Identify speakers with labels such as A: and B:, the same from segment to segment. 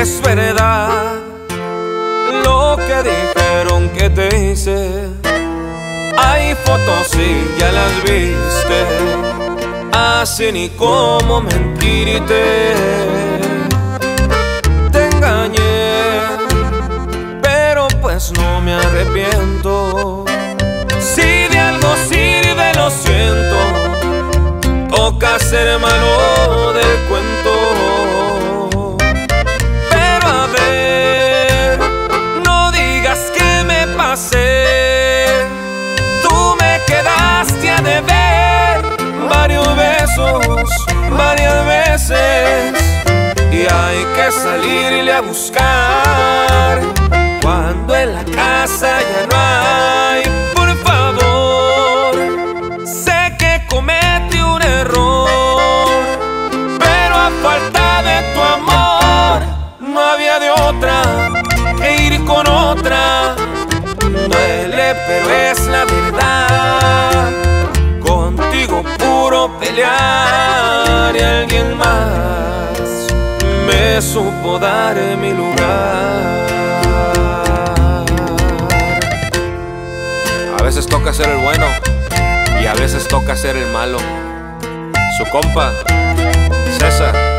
A: es verdad lo que dijeron que te hice. Hay fotos y ya las viste, así ni cómo mentirte. Te engañé, pero pues no me arrepiento. Si de algo sirve, lo siento. Toca ser malo del varias veces. Y hay que salirle a buscar cuando en la casa ya no hay. Por favor, sé que cometí un error, pero a falta de tu amor no había de otra que ir con otra. Duele, pero es la verdad. Contigo puro pelear y alguien más me supo dar mi lugar. A veces toca ser el bueno y a veces toca ser el malo. Su compa, César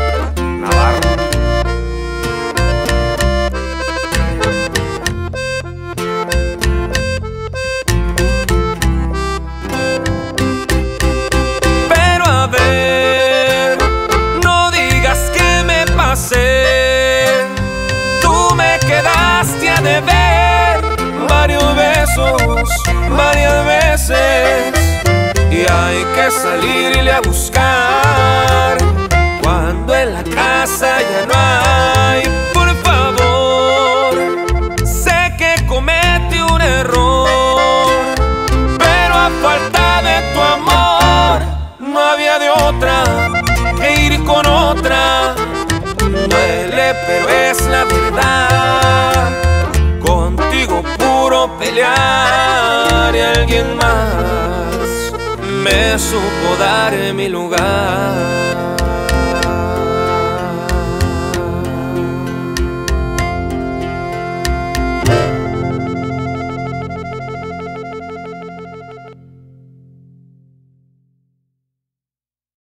A: varias veces. Y hay que salirle a buscar cuando en la casa ya no hay. Por favor, sé que cometí un error, pero a falta de tu amor no había de otra que ir con otra. Duele, pero es la verdad. Puro pelear y alguien más me supo dar mi lugar.